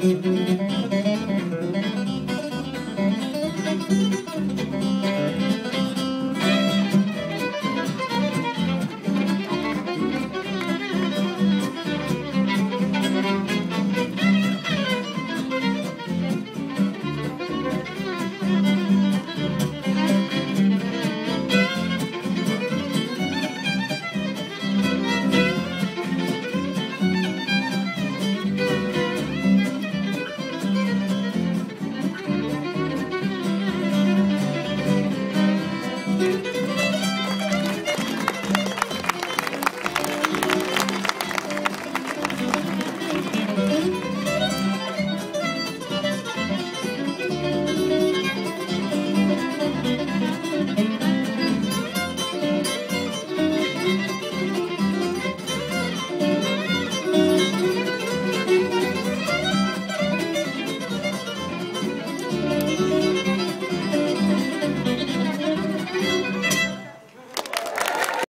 Mm-hmm.